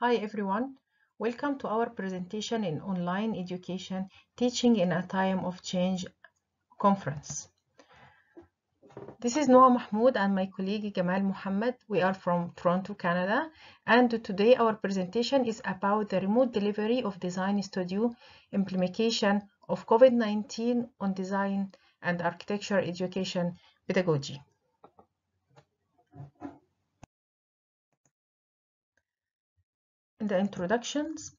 Hi everyone, welcome to our presentation in online education teaching in a time of change conference. This is Noah Mahmoud and my colleague Gamal Mohammed. We are from Toronto, Canada, and today our presentation is about the remote delivery of Design Studio implementation of COVID-19 on design and architecture education pedagogy. In the introductions,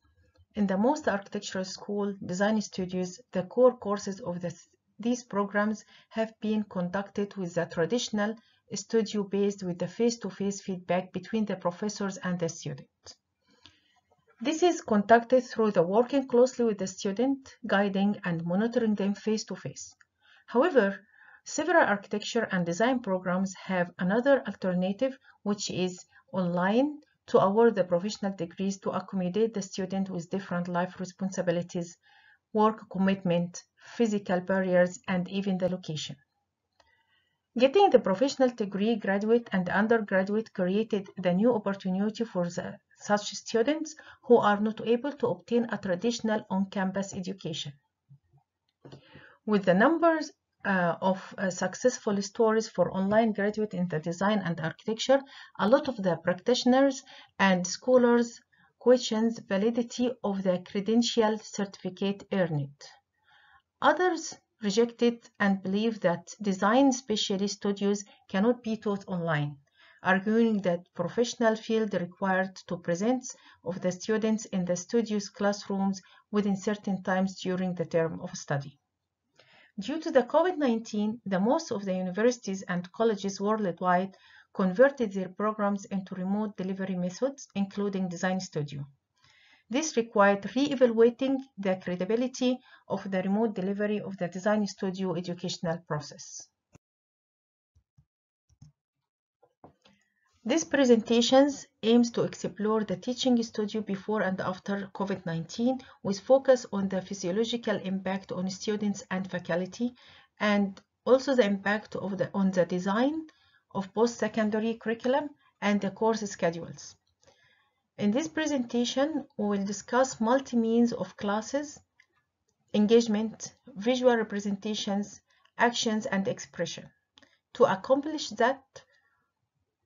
in the most architectural school design studios, the core courses of the, these programs have been conducted with the traditional studio based with the face-to-face -face feedback between the professors and the student. This is conducted through the working closely with the student, guiding and monitoring them face-to-face. -face. However, several architecture and design programs have another alternative, which is online to award the professional degrees to accommodate the student with different life responsibilities, work commitment, physical barriers, and even the location. Getting the professional degree graduate and undergraduate created the new opportunity for the, such students who are not able to obtain a traditional on-campus education. With the numbers uh, of uh, successful stories for online graduate in the design and architecture, a lot of the practitioners and scholars questions validity of the credential certificate earned. Others rejected and believe that design specialist studios cannot be taught online, arguing that professional field required to presence of the students in the studio's classrooms within certain times during the term of study. Due to the COVID-19, the most of the universities and colleges worldwide converted their programs into remote delivery methods, including Design Studio. This required re-evaluating the credibility of the remote delivery of the Design Studio educational process. This presentation aims to explore the teaching studio before and after COVID-19 with focus on the physiological impact on students and faculty and also the impact of the, on the design of post-secondary curriculum and the course schedules. In this presentation, we will discuss multi-means of classes, engagement, visual representations, actions, and expression. To accomplish that,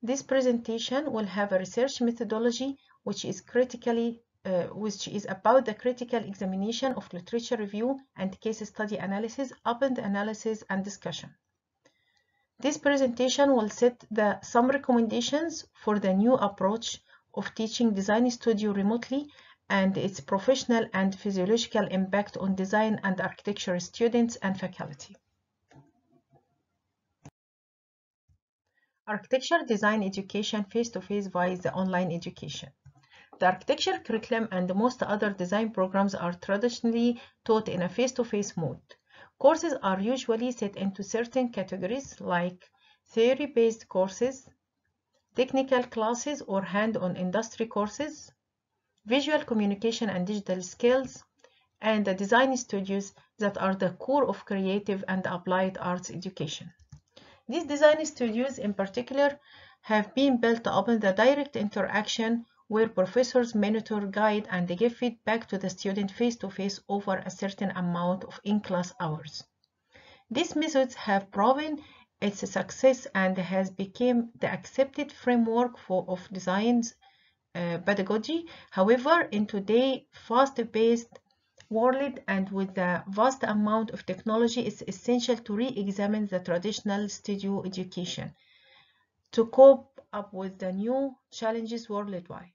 this presentation will have a research methodology which is critically uh, which is about the critical examination of literature review and case study analysis, append analysis, and discussion. This presentation will set the some recommendations for the new approach of teaching Design Studio remotely and its professional and physiological impact on design and architecture students and faculty. Architecture design education face-to-face -face via the online education. The architecture curriculum and most other design programs are traditionally taught in a face-to-face -face mode. Courses are usually set into certain categories like theory-based courses, technical classes or hand-on industry courses, visual communication and digital skills, and the design studios that are the core of creative and applied arts education. These design studios in particular have been built upon the direct interaction where professors monitor, guide, and give feedback to the student face-to-face -face over a certain amount of in-class hours. These methods have proven its success and has become the accepted framework for, of design uh, pedagogy. However, in today's fast-paced world and with the vast amount of technology, it's essential to re-examine the traditional studio education to cope up with the new challenges worldwide.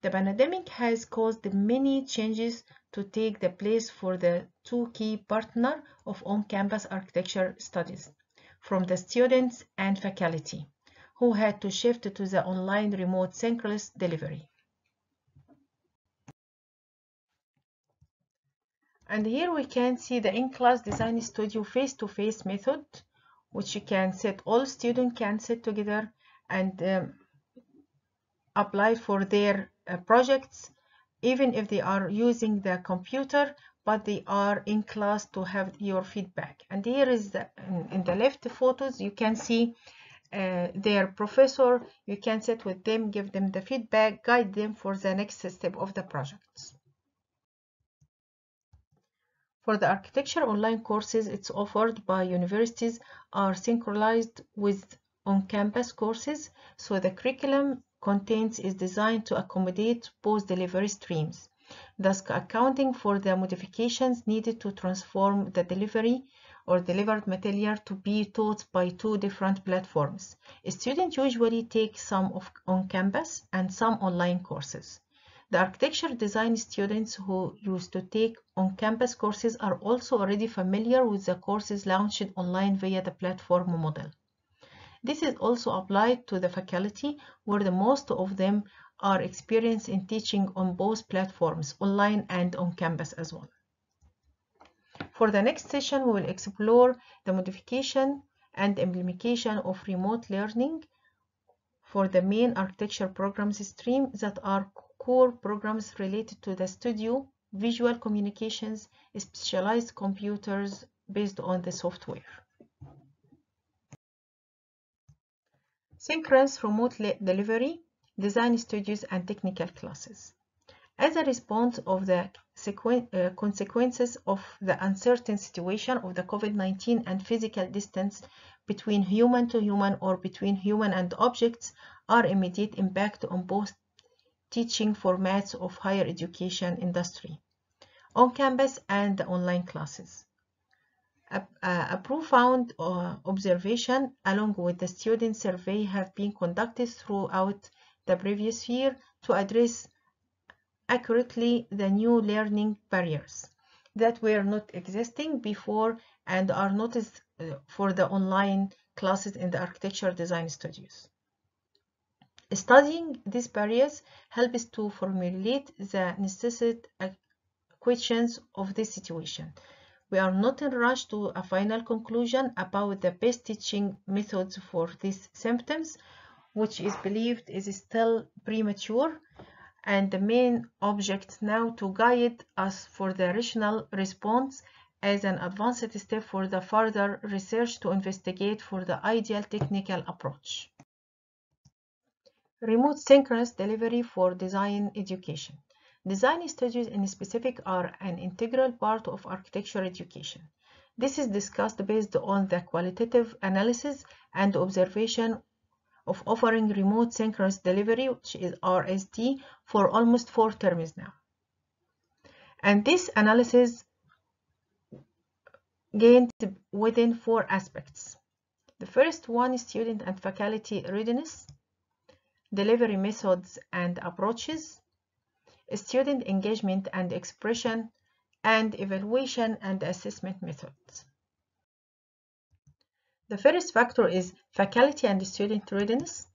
The pandemic has caused many changes to take the place for the two key partner of on-campus architecture studies, from the students and faculty, who had to shift to the online remote synchronous delivery. And here we can see the in-class design studio face-to-face -face method, which you can set, all students can sit together and um, apply for their uh, projects, even if they are using the computer, but they are in class to have your feedback. And here is the, in, in the left photos, you can see uh, their professor, you can sit with them, give them the feedback, guide them for the next step of the projects. For the architecture online courses, it's offered by universities are synchronized with on-campus courses, so the curriculum contents is designed to accommodate both delivery streams, thus accounting for the modifications needed to transform the delivery or delivered material to be taught by two different platforms. Students usually take some of on-campus and some online courses. The architecture design students who used to take on-campus courses are also already familiar with the courses launched online via the platform Moodle. This is also applied to the faculty where the most of them are experienced in teaching on both platforms, online and on campus as well. For the next session, we will explore the modification and implementation of remote learning for the main architecture programs stream that are core programs related to the studio, visual communications, specialized computers based on the software. Synchronous remote delivery, design studios and technical classes. As a response of the uh, consequences of the uncertain situation of the COVID-19 and physical distance between human to human or between human and objects are immediate impact on both teaching formats of higher education industry, on campus and online classes. A, a, profound uh, observation along with the student survey have been conducted throughout the previous year to address accurately the new learning barriers that were not existing before and are noticed uh, for the online classes in the architecture design studios. Studying these barriers helps to formulate the necessary questions of this situation. We are not in rush to a final conclusion about the best teaching methods for these symptoms, which is believed is still premature, and the main object now to guide us for the rational response as an advanced step for the further research to investigate for the ideal technical approach. Remote synchronous delivery for design education. Design studies in specific are an integral part of architecture education. This is discussed based on the qualitative analysis and observation of offering remote synchronous delivery, which is RSD, for almost four terms now. And this analysis gained within four aspects. The first one is student and faculty readiness delivery methods and approaches, student engagement and expression, and evaluation and assessment methods. The first factor is faculty and student readiness.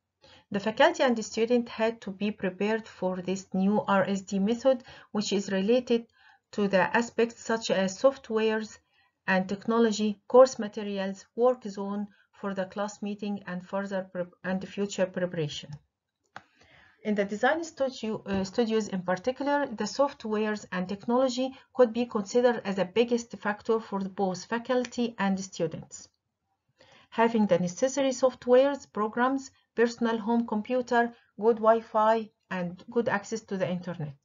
The faculty and the student had to be prepared for this new RSD method, which is related to the aspects such as softwares and technology, course materials, work zone for the class meeting and further and future preparation. In the design studio, uh, studios in particular, the softwares and technology could be considered as the biggest factor for both faculty and students. Having the necessary softwares, programs, personal home computer, good Wi-Fi, and good access to the internet.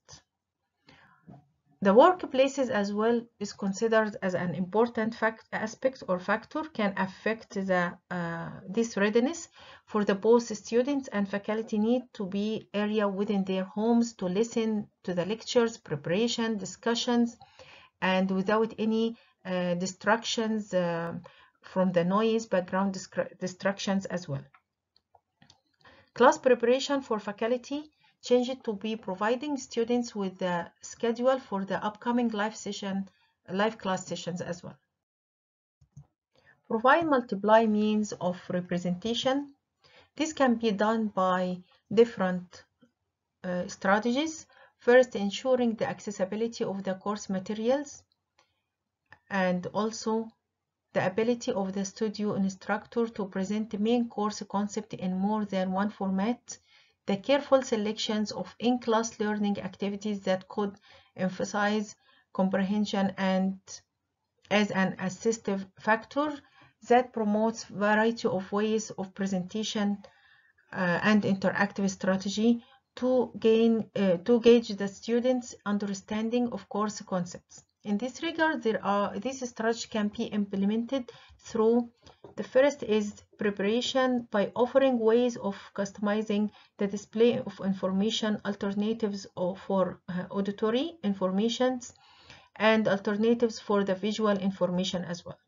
The workplaces as well is considered as an important fact, aspect or factor can affect the, uh, this readiness for the both students and faculty need to be area within their homes to listen to the lectures, preparation, discussions, and without any uh, distractions uh, from the noise, background distractions as well. Class preparation for faculty changed to be providing students with the schedule for the upcoming live session, live class sessions as well. Provide multiply means of representation. This can be done by different uh, strategies. First, ensuring the accessibility of the course materials and also the ability of the studio instructor to present the main course concept in more than one format the careful selections of in-class learning activities that could emphasize comprehension and as an assistive factor, that promotes variety of ways of presentation uh, and interactive strategy to gain uh, to gauge the students understanding of course concepts in this regard there are this strategy can be implemented through the first is preparation by offering ways of customizing the display of information alternatives for uh, auditory informations and alternatives for the visual information as well.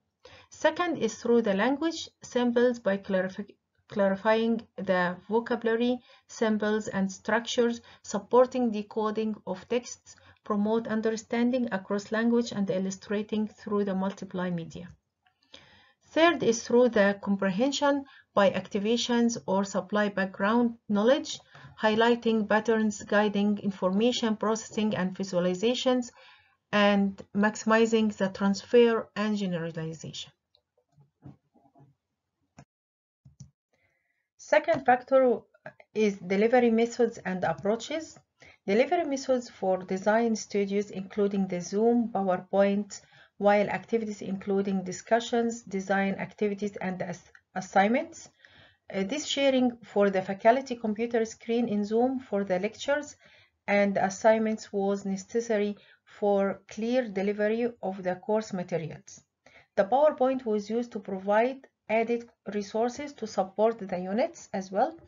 Second is through the language symbols by clarifying clarifying the vocabulary, symbols, and structures, supporting decoding of texts, promote understanding across language, and illustrating through the multiply media. Third is through the comprehension by activations or supply background knowledge, highlighting patterns, guiding information processing and visualizations, and maximizing the transfer and generalization. Second factor is delivery methods and approaches. Delivery methods for design studios including the Zoom, PowerPoint, while activities including discussions, design activities, and assignments. Uh, this sharing for the faculty computer screen in Zoom for the lectures and assignments was necessary for clear delivery of the course materials. The PowerPoint was used to provide added resources to support the units as well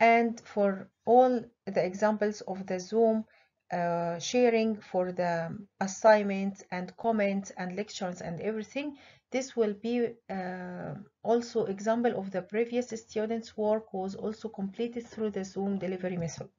and for all the examples of the Zoom uh, sharing for the assignments and comments and lectures and everything this will be uh, also example of the previous students work was also completed through the Zoom delivery method.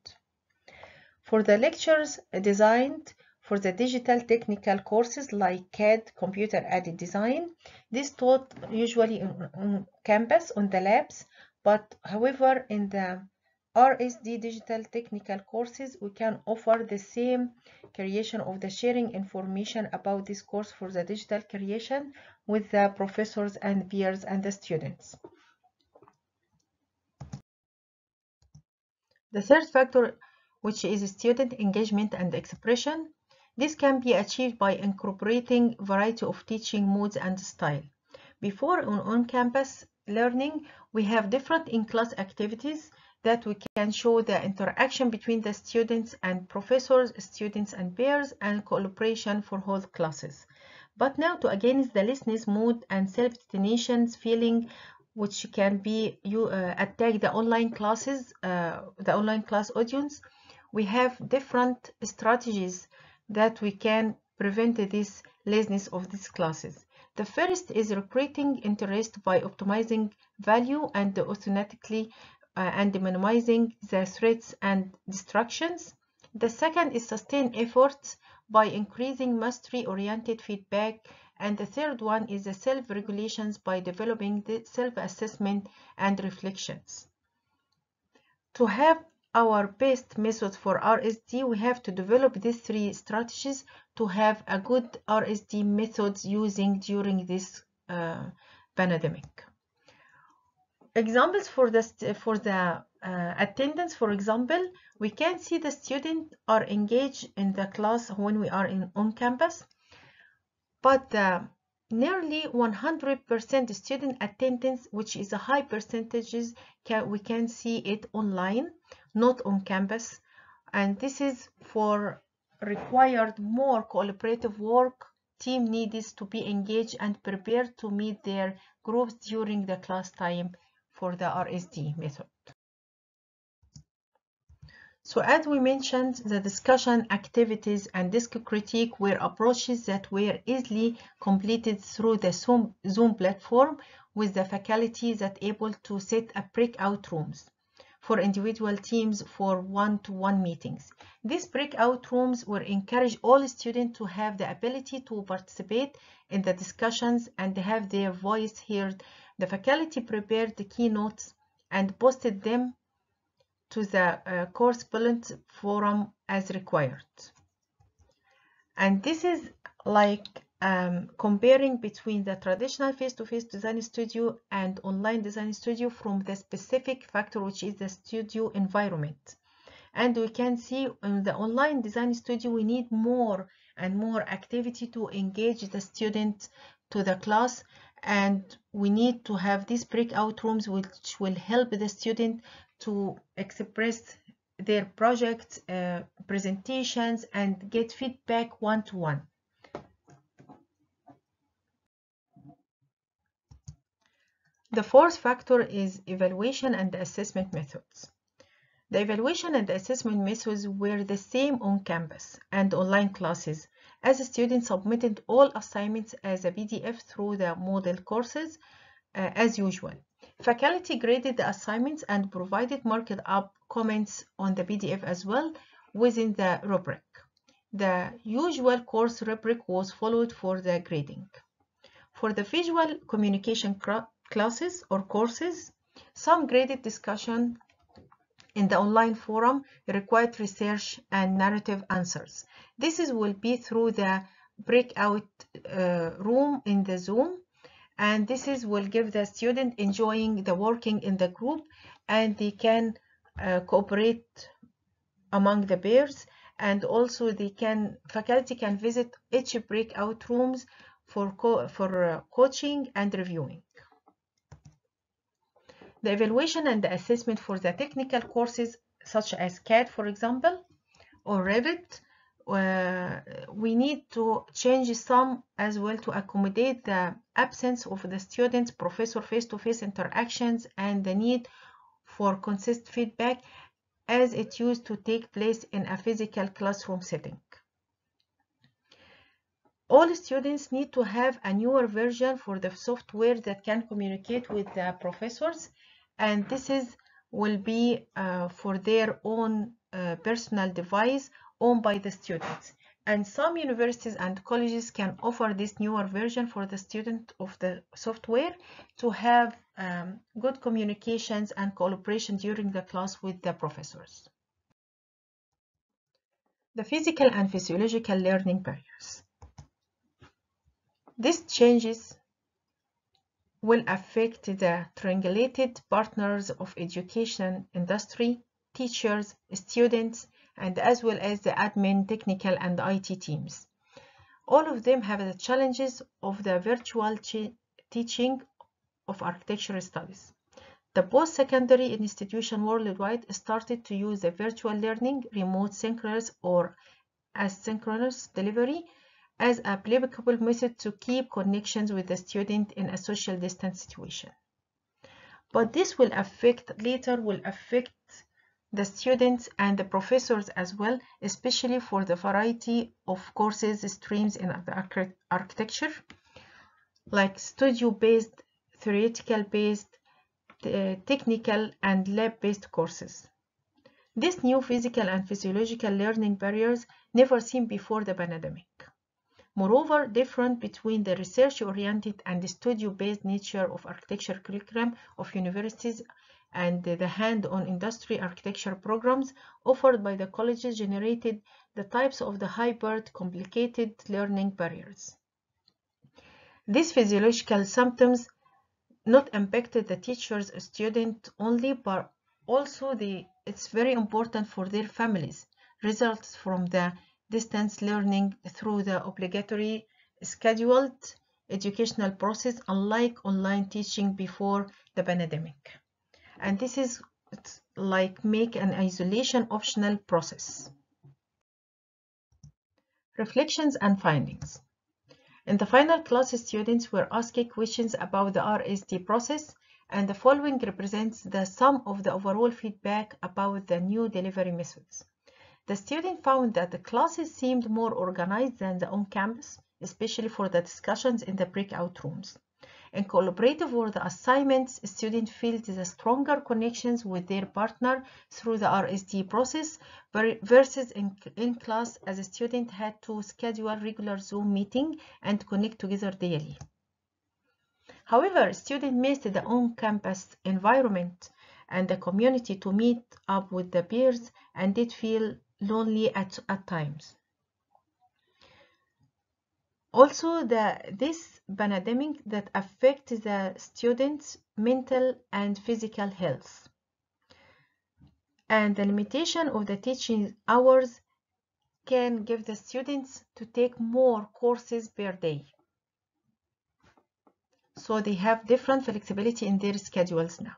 For the lectures designed for the digital technical courses like CAD, computer aided design. This taught usually on, on campus on the labs, but however in the RSD digital technical courses, we can offer the same creation of the sharing information about this course for the digital creation with the professors and peers and the students. The third factor, which is student engagement and expression, this can be achieved by incorporating variety of teaching modes and style. Before on on-campus learning, we have different in-class activities that we can show the interaction between the students and professors, students and peers, and cooperation for whole classes. But now to against the listeners' mood and self-detonations feeling which can be you uh, attack the online classes, uh, the online class audience, we have different strategies that we can prevent this laziness of these classes. The first is recruiting interest by optimizing value and automatically uh, and minimizing the threats and distractions. The second is sustained efforts by increasing mastery-oriented feedback. And the third one is the self-regulations by developing the self-assessment and reflections. To have our best method for RSD, we have to develop these three strategies to have a good RSD methods using during this uh, pandemic. Examples for the, for the uh, attendance, for example, we can see the students are engaged in the class when we are in on campus, but the nearly 100% student attendance, which is a high percentages, can, we can see it online not on campus. And this is for required more collaborative work. Team needs to be engaged and prepared to meet their groups during the class time for the RSD method. So as we mentioned, the discussion activities and disc critique were approaches that were easily completed through the Zoom, platform with the faculty that able to set up breakout rooms for individual teams for one-to-one -one meetings. These breakout rooms will encourage all students to have the ability to participate in the discussions and have their voice heard. The faculty prepared the keynotes and posted them to the uh, bullet forum as required. And this is like um, comparing between the traditional face-to-face -face design studio and online design studio from the specific factor which is the studio environment and we can see in the online design studio we need more and more activity to engage the student to the class and we need to have these breakout rooms which will help the student to express their project uh, presentations and get feedback one-to-one. -one. The fourth factor is evaluation and assessment methods. The evaluation and assessment methods were the same on campus and online classes as students submitted all assignments as a PDF through the Moodle courses uh, as usual. Faculty graded the assignments and provided marked up comments on the PDF as well within the rubric. The usual course rubric was followed for the grading. For the visual communication classes or courses, some graded discussion in the online forum required research and narrative answers. This is, will be through the breakout uh, room in the Zoom and this is will give the student enjoying the working in the group and they can uh, cooperate among the peers and also they can faculty can visit each breakout rooms for co for uh, coaching and reviewing the evaluation and the assessment for the technical courses such as CAD for example or Revit uh, we need to change some as well to accommodate the absence of the students professor face-to-face -face interactions and the need for consistent feedback as it used to take place in a physical classroom setting. All students need to have a newer version for the software that can communicate with the professors and this is will be uh, for their own uh, personal device owned by the students. And some universities and colleges can offer this newer version for the student of the software to have um, good communications and collaboration during the class with the professors. The physical and physiological learning barriers. These changes will affect the triangulated partners of education industry, teachers, students, and as well as the admin, technical, and IT teams. All of them have the challenges of the virtual teaching of architecture studies. The post-secondary institution worldwide started to use the virtual learning, remote synchronous or asynchronous delivery as a applicable method to keep connections with the student in a social distance situation. But this will affect, later will affect the students and the professors as well, especially for the variety of courses streams in the architecture, like studio-based, theoretical-based, technical, and lab-based courses. These new physical and physiological learning barriers never seen before the pandemic. Moreover, different between the research-oriented and studio-based nature of architecture curriculum of universities and the hand-on industry architecture programs offered by the colleges generated the types of the hybrid complicated learning barriers. These physiological symptoms not impacted the teachers student only but also the it's very important for their families results from the distance learning through the obligatory scheduled educational process unlike online teaching before the pandemic and this is like make an isolation optional process. Reflections and findings. In the final class, students were asked questions about the RSD process and the following represents the sum of the overall feedback about the new delivery methods. The student found that the classes seemed more organized than the on-campus, especially for the discussions in the breakout rooms. In collaborative work assignments, students felt the stronger connections with their partner through the RSD process versus in, in class as a student had to schedule regular Zoom meeting and connect together daily. However, students missed the on-campus environment and the community to meet up with the peers and did feel lonely at, at times. Also, the, this pandemic that affect the students' mental and physical health. And the limitation of the teaching hours can give the students to take more courses per day. so they have different flexibility in their schedules now.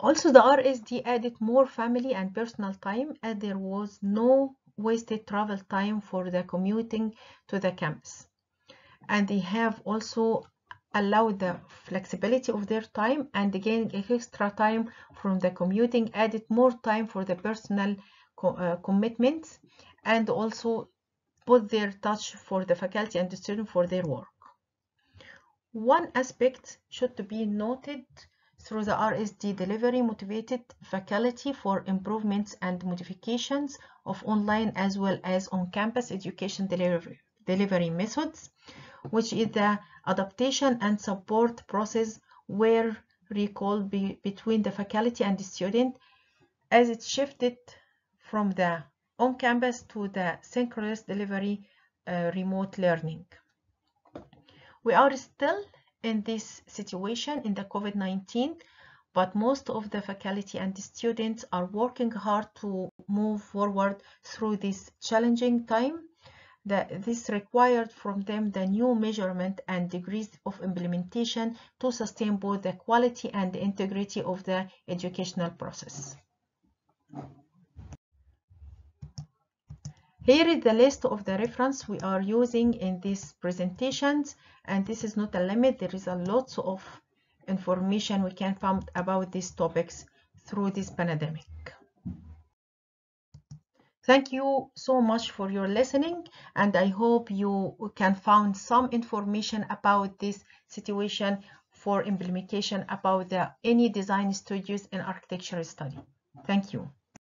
Also, the RSD added more family and personal time as there was no wasted travel time for the commuting to the campus. And they have also allowed the flexibility of their time and again extra time from the commuting added more time for the personal co uh, commitments and also put their touch for the faculty and the student for their work. One aspect should be noted through the RSD delivery motivated faculty for improvements and modifications of online as well as on-campus education delivery, delivery methods, which is the adaptation and support process where recall be, between the faculty and the student as it shifted from the on-campus to the synchronous delivery uh, remote learning. We are still in this situation in the COVID-19, but most of the faculty and the students are working hard to move forward through this challenging time. That this required from them the new measurement and degrees of implementation to sustain both the quality and the integrity of the educational process. Here is the list of the reference we are using in these presentations and this is not a limit there is a lot of information we can find about these topics through this pandemic. Thank you so much for your listening and I hope you can find some information about this situation for implementation about the any design studios in architecture study. Thank you.